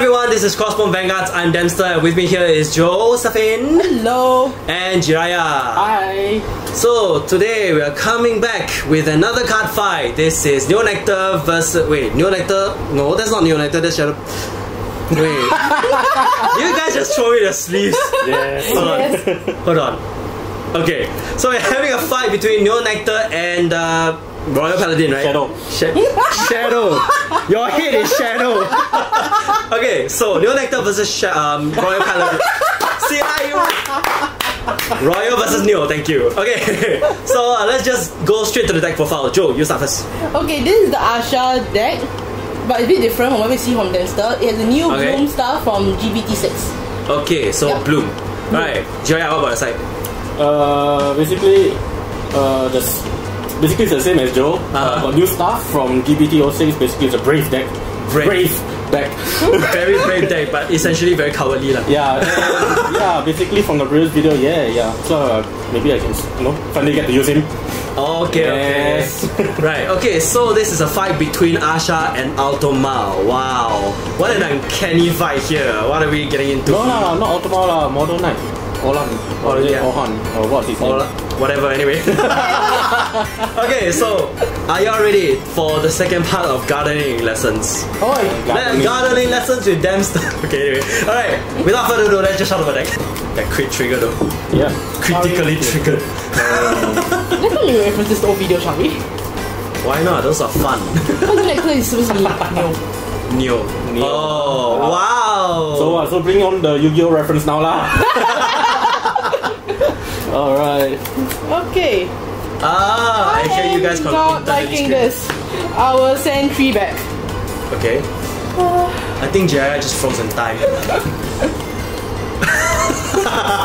everyone, this is Crossbone Vanguards. I'm Dempster, and with me here is Josephine Hello. and Jiraiya. Hi. So today we are coming back with another card fight. This is Neonectar versus wait, Neonectar? No, that's not Neonectar. That's Shadow. Wait, you guys just throw me the sleeves. Yes. Hold on. Yes. Hold on. Okay, so we're having a fight between Neonectar and uh, Royal Paladin, right? Shadow. Sh- Shadow. Your head is Shadow. okay, so Neonectar versus Sh- um, Royal Paladin. See how you. Royal versus Neo, thank you. Okay, so uh, let's just go straight to the deck profile. Joe, you start first. Okay, this is the Ahsha deck, but it's a bit different from what we see from Dempster. It has a new Okay. Bloom star from GBT6. Okay, so Yep. Bloom. Alright, Joya, what about your side? Uh, basically, uh, the s- basically it's the same as Joe. Uh-huh. Uh, got new stuff from GBT06. Basically, it's a brave deck. Brave. deck. Very brave deck, but essentially very cowardly. lah. yeah, and, yeah. Basically, from the previous video, yeah, yeah. So uh, maybe I can, you know, finally get to use him. Okay, Yes. okay. right, okay, so this is a fight between Ahsha and Altmile. Wow. What an uncanny fight here. What are we getting into? No, no, not Ultima lah. Model Knight. Olan. Oh, Or is it yeah. Ohan. Or what's his name? Whatever, anyway. okay, so are y'all ready for the second part of gardening lessons? Oh, Gardening, gardening lessons with Dempster. Okay, anyway. Alright, without further ado, let's just shut over deck. That crit trigger though. Yeah. Critically oh, triggered. let's not make references to old video, shall we? Why not? Those are fun. Because the next one is supposed to be. Neo. Neo. Oh, wow. So what? So bring on the Yu-Gi-Oh reference now lah. All right. Okay. Ah, I hear you guys am not liking this. I will send three back. Okay. I think Jaya just froze in time.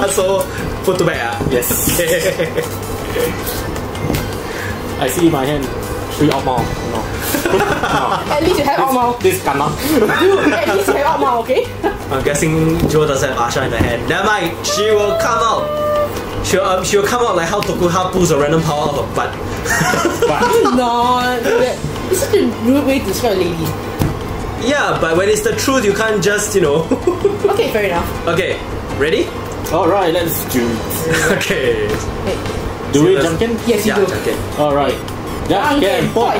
so, put to back. ah. Yes. Okay. I see my hand. Three out more. No. no. At least you have Outmao. This cannot. Dude, at least you have Outmao, okay? I'm guessing Joe doesn't have Ahsha in the hand. Never mind, she will come out. She'll, um, she'll come out like how Tokoha pulls a random power out of her butt. But No, it's such a rude way to describe a lady. yeah, but when it's the truth, you can't just, you know. Okay, fair enough. okay, ready? all right, let's do Okay. Wait, do we jump Junkin. yes, you Yeah, do. okay. All right. Uncan, Junkin. boy.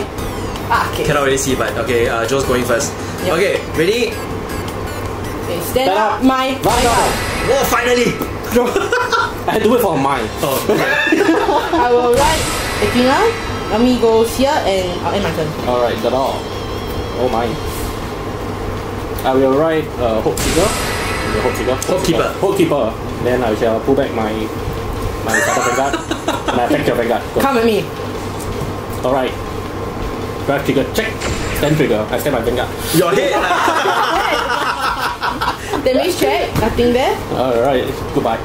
Ah, okay. Cannot really see, but okay, uh, Joe's going first. Yep. Okay, ready? Okay, stand Stand up, up. my Vanguard. Whoa, finally! I had to wait for mine. Oh, okay. I will write the king. Let me go here and I'll end my turn. All right, that all. Oh my. I will write uh, Hope Seeker. The Hope Seeker. Hope Keeper. Hope Keeper. Then I shall pull back my my Shadow Vanguard and I attack your Vanguard. Go. Come at me. All right. Grab trigger. Check. Stand trigger. I stand my Vanguard. Your head! Damage check, nothing there. All right. Goodbye.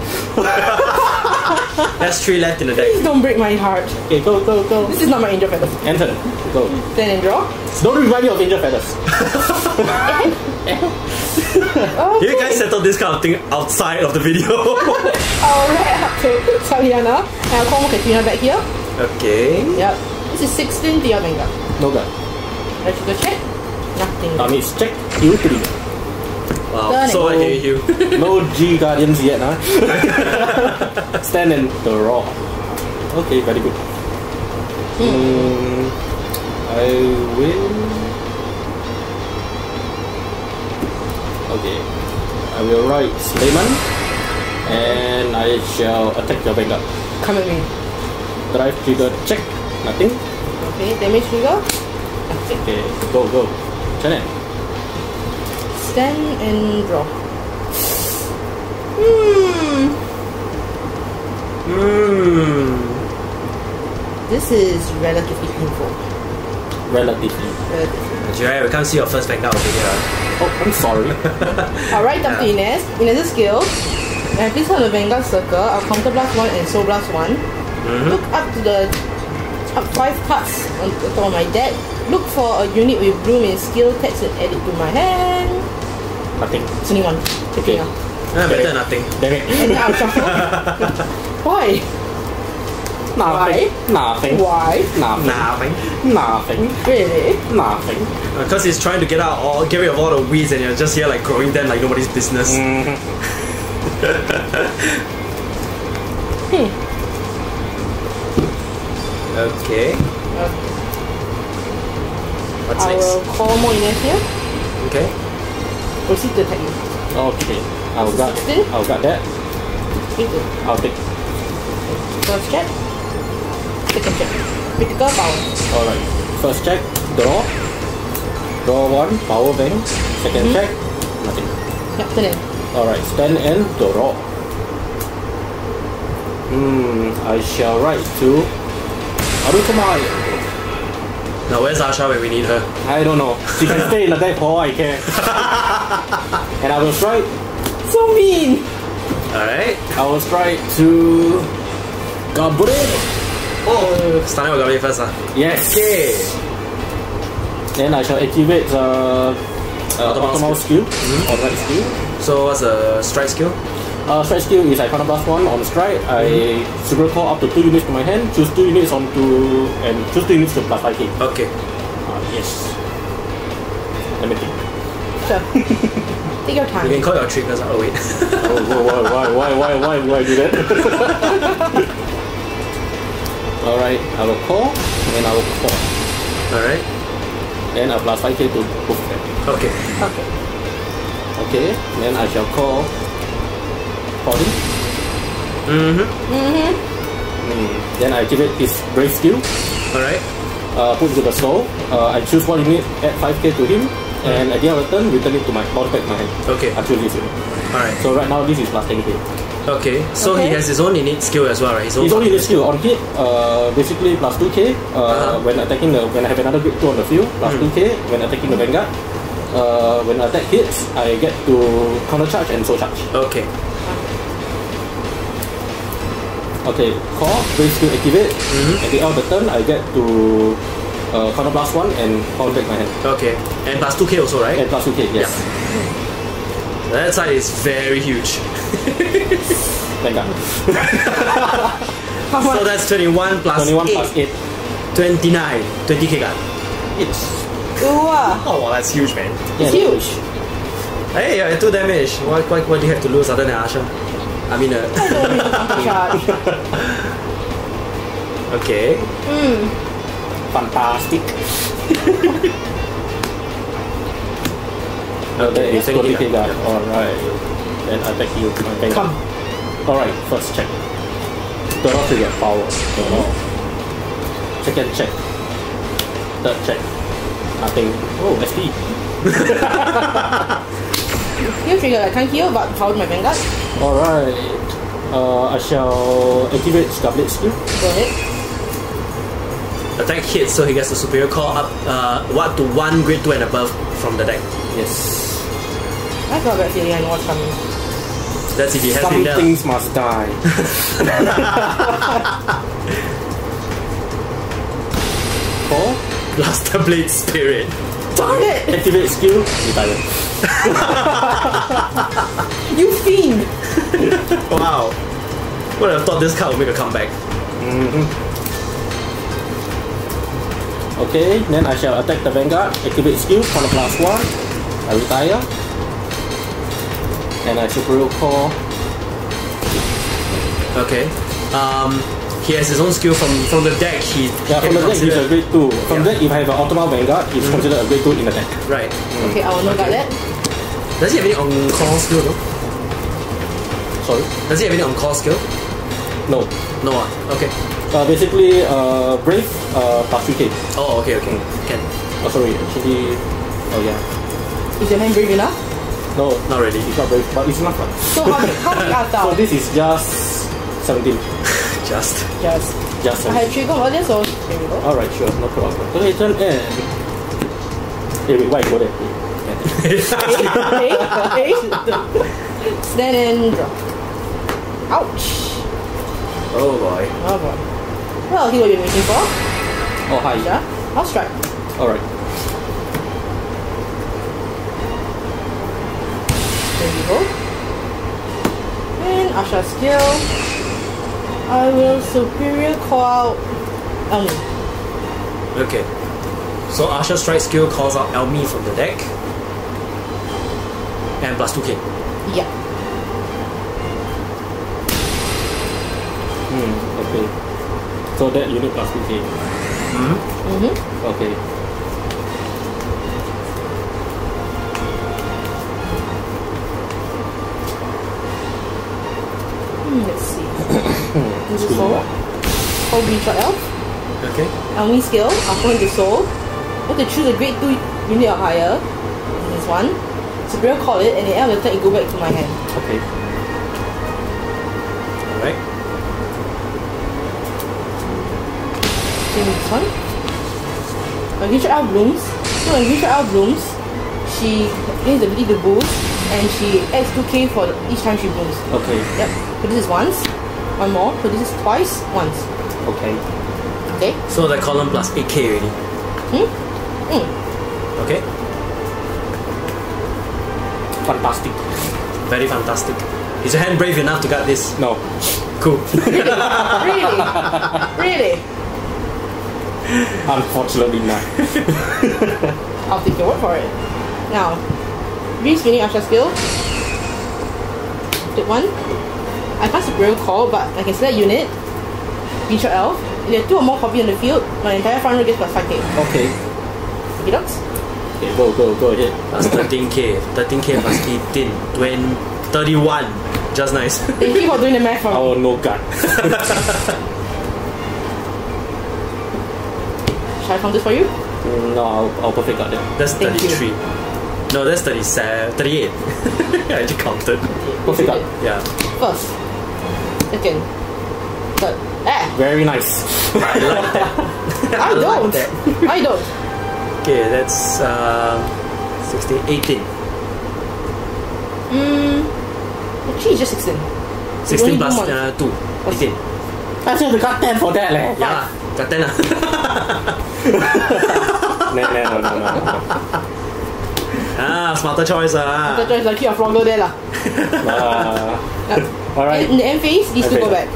That's three left in the deck. Please don't break my heart. Okay, go, go, go. This is not my angel feathers. Enter. Go. Stand and draw. Don't remind me of Angel Feathers. Oh, You guys settle this kind of thing outside of the video. Alright, okay. Saliana. And I'll call Katrina back here. okay. Yep. This is 16 to your Vanguard. no good. Let's go check. Nothing. That means check. You three. Wow, Done so. I hear you. No G Guardians yet, huh? Stand and draw. Okay, very good. Mm, I will. Okay. I will write Slayman and I shall attack your Vanguard. Come at me. Drive trigger check. Nothing. Okay, damage trigger. Nothing. Okay, go, go. Channel. Stand and draw. Hmm. Hmm. This is relatively painful. Relatively. Relatively. Jiraiya, we can't see your first Vanguard over here. Oh, I'm sorry. Alright, up to Ines. Inez's skill. When I place on the Vanguard circle, I'll counter blast 1 and soul blast 1. Look up to the top 5 cards on the top of my deck. Look for a unit with bloom in skill text and add it to my hand. Nothing. It's only one. Okay. now. Ah, better than nothing. Damn it. And then shuffle. Why? Nothing. Nothing. Why? Nothing. Nothing. Nothing. Really? Nothing. Because he's trying to get out all, get rid of all the weeds, and you're just here like growing them like nobody's business. Mhm. Okay. Okay. What's I next? will call more Ines here. Okay. Proceed to attack you. Okay. I'll got. I'll got that. Hit. I'll take. First check. Second check. Critical power. Alright. First check. Draw. Draw one. Power bank. 2nd Mhm. check. Nothing. Yep, turn. Alright. Stand and draw. Hmm. I shall write to Arukamai. Now where's Ahsha when we need her? I don't know. She can stay in the deck for all I care. and I will strike. So mean! Alright. I will strike to Gabure. Oh, starting with Gabriel first. Huh? Yes. Okay. Then I shall activate the uh, Automatic Automatic skill. Automatic skill. So what's the strike skill? Uh, strike skill is I counter one on strike. I super call up to two units to my hand. Choose two units onto and choose two units to plus five k. Okay. Uh, yes. Let me think. Sure. Take your time. You can call your triggers. Oh wait. oh, why, why, why, why, why, why do do that? Alright, I will call and I will call. Alright. Then I'll plus 5k to both them. Okay. Okay. Okay, then I shall call Calling. Mm-hmm. Mm-hmm. Mm. Then I activate his brave skill. Alright. Uh, put into the slow. Uh, I choose one unit, add 5k to him, and at the end of the turn, return it to my bounce back my hand. Okay. I choose this unit. Alright. So right now, this is plus 10k. Okay. So he has his own innate skill as well, right? His own His only unit skill on hit, uh, basically plus 2k. Uh, Uh-huh. When attacking the, when I have another grade 2 on the field, plus Hmm. 2k. When attacking the vanguard, uh, when attack hits, I get to counter charge and soul charge. Okay. Okay, call, brave skill activate. Mhm. At the end of the turn, I get to uh, counter blast one and pound back my hand. Okay. And plus 2k also, right? And plus 2k, yes. That side is very huge. Vanguard. How So that's 21 plus 21 8. plus 8. 29. 20k card. Yes. Ooh, ah. Oh, wow, that's huge, man. It's huge. Hey, you're at 2 damage. What, what, what do you have to lose other than Ahsha? I mean, uh, I don't need to charge. okay. Hmm. Fantastic. Okay, is 20k 20k guard. Yeah. Alright. Then attack you with my vanguard. Come. Alright, first check. Turn off trigger power. Turn off. Second check. Third check. Nothing. Oh, SP. Heal trigger, I can't heal, but power my vanguard. Alright. Uh, I shall activate Scarlet skill. Go ahead. Attack hits, so he gets a superior call up uh, what to 1 grade 2 and above from the deck. Yes. I thought that feeling I know what's coming. That's if he has Some been there. things must die. Four. Blaster Blade Spirit. Darn it! Activate skill. Retire. You fiend! Wow. Would have thought this card would make a comeback. Okay, then I shall attack the Vanguard, activate skill, counter plus one, I retire, and I super call. Okay. Um, he has his own skill from from the deck. He Yeah, can from the deck he's a consider- grade 2. From Yeah. that, if I have an Automa Vanguard, he's considered a grade 2 in the deck. Right. Okay, I will not got that. Does he have any on call skill though? Sorry? Does he have any on call skill? No. No. Ah. Okay. Uh, basically, uh, Brave, uh, plus 3k. Oh, okay, okay. Can. Oh, sorry, actually, oh yeah. Is your hand brave enough? No, Not really. it's not Brave, but it's enough. lah. So how big, how big are So this is just 17. Just. Just. Just I 17. had trigger earlier, so here we go. Alright, sure, no problem. Okay, turn and. Hey, wait, why go there? Hey, hey. Stand and draw. Ouch. oh boy. Oh boy. Well, he what you're waiting for. Oh, hi. Yeah. I'll strike. Alright. There you go. And Ahsha skill. I will superior call out Elmi. Okay. So Ahsha Strike skill calls out Elmi from the deck. And plus 2k. Yeah. Hmm, okay. So that unit plus 2k. Mm-hmm. Okay. Hmm, let's see. this is School soul. walk. Call Breacher Elf. Okay. Elmi skill. After into soul. Want to choose a grade 2 unit or higher. This is one. Superior call it and the end of the turn it go back to my hand. Okay. Alright. Same with this one. When Future Elf blooms, so when Future Elf blooms, she gains the ability to boost and she adds 2k for each time she blooms. Okay. Yep. So this is once, one more. So this is twice, once. Okay. Okay? So the column plus 8k already. Hmm? Hmm. Okay. Fantastic. Very fantastic. Is your hand brave enough to guard this? No. Cool. Really? really? Unfortunately not. I'll take your word for it. Now, re-spinning Ahsha skill. Take one. I can't superior call, but I can select unit. Future elf. If there are two or more copy on the field, my entire front row gets plus 5k. Okay. Okay, dogs? Okay, go, go, go ahead. That's 13k. 13k plus 18. 20, 31. Just nice. Thank you for doing the math for me. Oh, no gun. Shall I count this for you? no, I'll, I'll perfect guard that. That's Thank you. 33. No, that's 37. 38. I just counted. Perfect guard. Yeah. First. Second. Third. Ah! Very nice. I like that. I like don't! that. I don't! Okay, that's um, 16, 18. Mm, actually, it's just 16. 16 only plus uh, 2. 18. I still have to got 10 for that leh. Yeah lah, got 10 lah. No, no, no, no, no. ah, smarter choice ah. The choice, I'll keep a frogger there lah. Uh, Uh, alright. In the end phase, these two go back.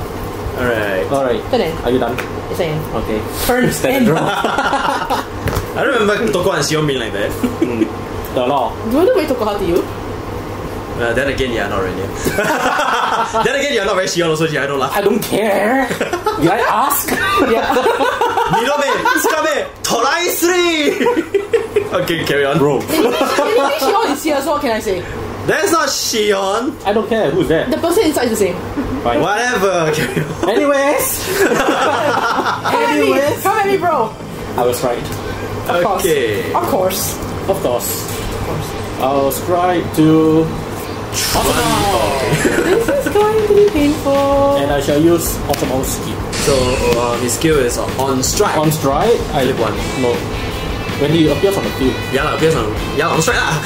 Alright. Alright. Turn end. Are you done? Yes, I am. Okay. Turn Stand end. I remember Toko and Sion being like that. The law. Do you know where Tokoha to you? Uh, then again, yeah, not really. then again, you're not very Sion also, yeah, I don't laugh. I don't care. Did I ask? Yeah. Nirome, Tsukame, Torai 3! okay, carry on. Bro, Anyway, Shion is here, so what can I say? That's not Shion. I don't care. Who's that? The person inside is the same. Fine. Whatever, carry on. Anyways. Come at me, Anyways. come at me, bro. I was right. Of course. Okay. Of course. Of course. Of course. I'll strike to. This is going painful. And I shall use optimal skill. So, uh, his skill is on strike. On strike, I Flip one. No. When he appears on the field. Yeah, lah, appears on, yeah, on strike lah.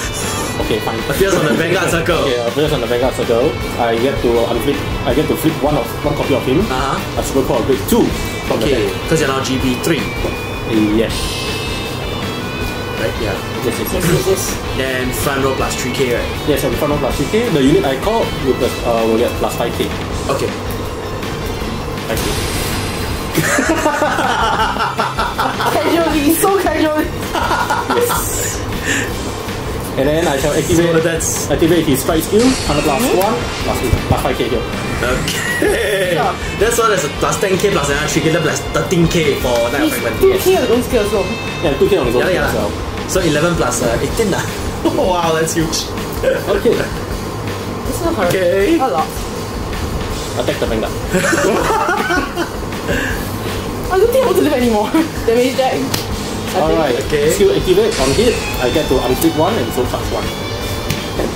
Okay, fine. Appears on the Vanguard circle. Okay, appears on the Vanguard circle. I get to unflip. I get to flip one of one copy of him. Uh-huh. A super call grade two from Okay, because you're now GB3. deck. Yes. Right, yeah. Yes, yes, Yes, yes. yes, yes. Then front row plus 3k, right? Yes, and front of plus 3k. The unit I call will, plus, uh, will get plus 5k. Okay. 5k. Casually, so casually. Yes. and then I shall activate, So activate that's activate his strike skill. 100 plus 1 plus, plus 5k here. Okay. Yeah. That's why there's a plus 10k plus another 3k, then plus 13k for Night of He's Fragment. two king of the own skill as well. Yeah, 2k on his own Yeah, skill yeah. as well. So 11 plus uh, 18 lah. wow, that's huge. Okay. This is a hard. Okay. A lot. Attack the Vanguard. I don't think I want to live anymore. Damage deck. Alright. Okay. Skill activate on hit. I get to unflip 1 and so charge 1.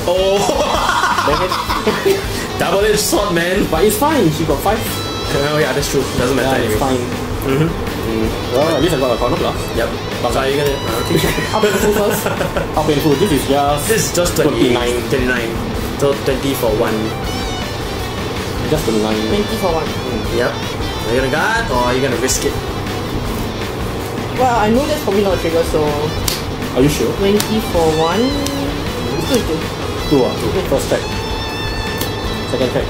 Oh, Damage. double edged sword, man. but it's fine. She got 5. Oh yeah, that's true. Doesn't Yeah, matter it's anyway. fine. Mm-hmm. Mm. Well, at least I got a corner plus. Yep. So are you gonna? uh, Okay. I'll put the first. How painful. This is just this is just 20, 29. 29. So 20 for one. just 29. 20 for one. Yep. Are you gonna guard or are you gonna risk it? Well, I know that's probably not a trigger, so Are you sure? 20 for one. Let's do it two. Two ah. First check. Second check.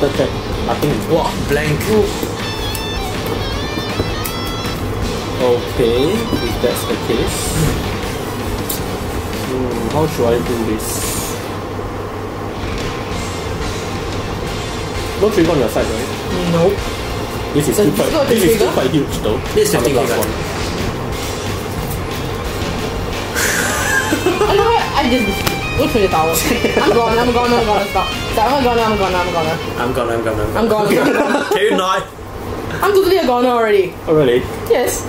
Third check. Nothing. Wow, blank. Okay, if that's the case. Hmm, how should I do this? No trigger on your side, right? Nope. This is still this quite, this is still quite huge though. This is the 15 last one. I know what? I just look for the tower. I'm gone, I'm gone, I'm gonna stop. So I'm gonna, I'm gonna, I'm gonna. I'm gone, I'm gone, I'm I'm gone. gone, I'm gone. Can you not? I'm totally a goner already. Oh really? Yes.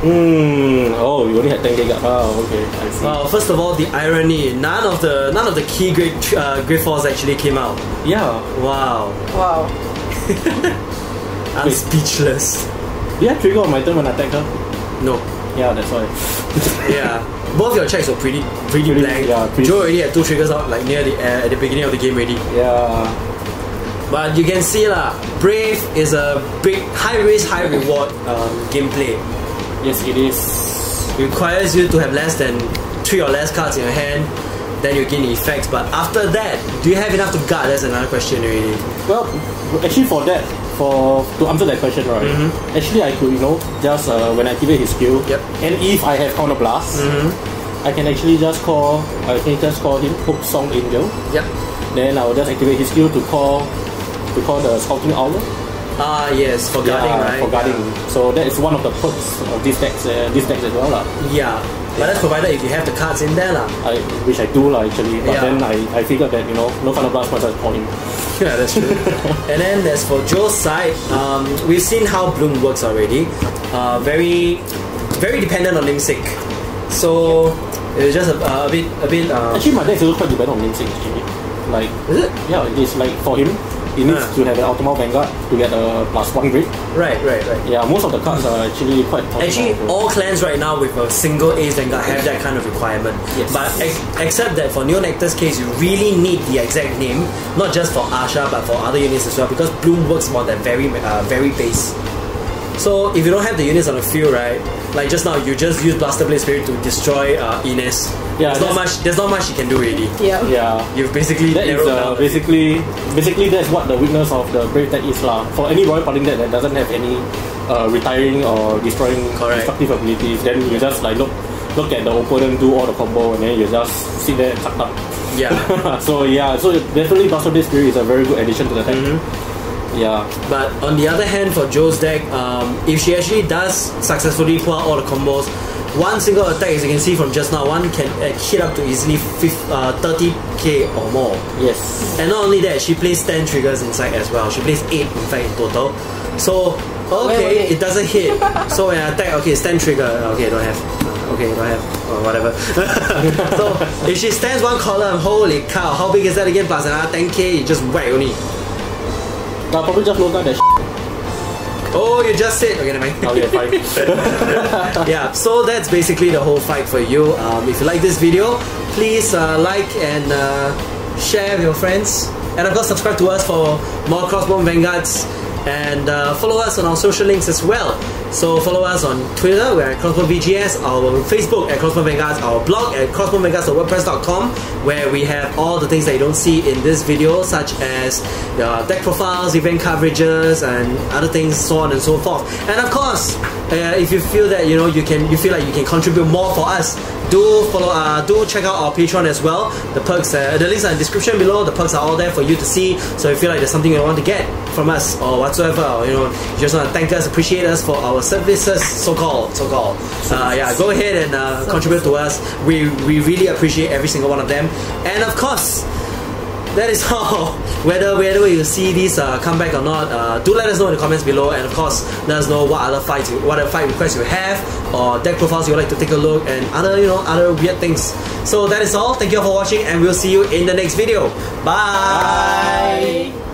Hmm. Oh, you only had 10 giga. Oh, okay. I see. Well, first of all, the irony. None of the none of the key grade uh, grade actually came out. yeah. Wow, Wow. I'm speechless. Do you have trigger on my turn when I attack her? No. Yeah, that's why. Yeah, both your checks were pretty pretty, Pretty- blank. yeah, pretty- Joe already had two triggers out like near the uh, at the beginning of the game already. Yeah. But you can see lah, Brave is a big high risk high reward um, gameplay. Yes, it is. requires you to have less than three or less cards in your hand, then you gain the effects. But after that, do you have enough to guard? That's another question already. Well, actually, for that, for to answer that question, right? Actually, I could, you know, just uh, when I activate his skill, Yep. and if I have counter blast, I can actually just call. I can just call him Hope Song Angel. Yep. Then I will just activate his skill to call to call the Scouting Owl. Ah yes, for guarding, Yeah, right? For guarding. So that is one of the perks of this deck, Uh, this decks as well, lah. Yeah. But that's provided if you have the cards in there, lah. I which I do lah actually, but Yeah. then I, I figured that you know no counter blast once I call him. Yeah, that's true. and then there's for Joe's side, um, we've seen how Bloom works already. Uh, very, very dependent on Limsic. So it's just a, a bit, a bit. Uh, Actually, my deck is also quite dependent on Limsing actually. Like is it? yeah, it is like for him, he needs Ah. to have an Ultima Vanguard to get a plus one grade. Right, right, right. Yeah, most of the cards are actually quite. Actually, optimal. all clans right now with a single Ace Vanguard have that kind of requirement. Yes. But ex- except that for Neo Nectar's case, you really need the exact name, not just for Ahsha, but for other units as well, because Bloom works on that very, uh, very base. So if you don't have the units on the field, right, like just now, you just use Blaster Blade Spirit to destroy uh, Ines. Yeah, there's not much. There's not much you can do really. Yeah. yeah. You've basically That is uh, basically basically that's what the weakness of the brave deck is lah. For any royal paladin deck that doesn't have any uh, retiring or destroying Correct. destructive abilities, then you just like look look at the opponent do all the combo and then you just sit there and tuck up. Yeah. so yeah, so definitely Blaster Blade Spirit is a very good addition to the deck. Mm-hmm. Yeah. But on the other hand, for Joe's deck, um, if she actually does successfully pull out all the combos, one single attack, as you can see from just now, one can uh, hit up to easily 50, uh, 30k or more. Yes. And not only that, she plays 10 triggers inside as well. She plays 8 in fact in total. So, okay, Wait, wait. it doesn't hit. so when I attack, okay, it's 10 trigger. Okay, don't have. Okay, don't have. Or whatever. so if she stands one column, holy cow, how big is that again? Plus another 10k, you just whack only. I'll probably just load down that Oh, you just said. Okay, never mind. Okay, fine. yeah, so that's basically the whole fight for you. Um, if you like this video, please uh, like and uh, share with your friends. And of course, subscribe to us for more Crossbone Vanguards. And uh, follow us on our social links as well. So follow us on Twitter, we're at Crossbone VGS, our Facebook at Crossbone Vanguards, our blog at crossbonevanguards.wordpress.com, where we have all the things that you don't see in this video, such as uh, deck profiles, event coverages, and other things, so on and so forth. And of course, uh, if you feel that you know you can, you feel like you can contribute more for us, do follow, uh, do check out our Patreon as well. The perks, uh, the links are in the description below. The perks are all there for you to see. So if you feel like there's something you want to get from us or whatsoever, or you know, you just want to thank us, appreciate us for our services, so called, so called. Uh, yeah, go ahead and uh, contribute to us. We we really appreciate every single one of them. And of course that is all. Whether whether you see these uh, come back or not, uh, do let us know in the comments below, and of course, let us know what other fights, you, what other fight requests you have, or deck profiles you would like to take a look, and other you know other weird things. So that is all. Thank you all for watching, and we'll see you in the next video. Bye. Bye.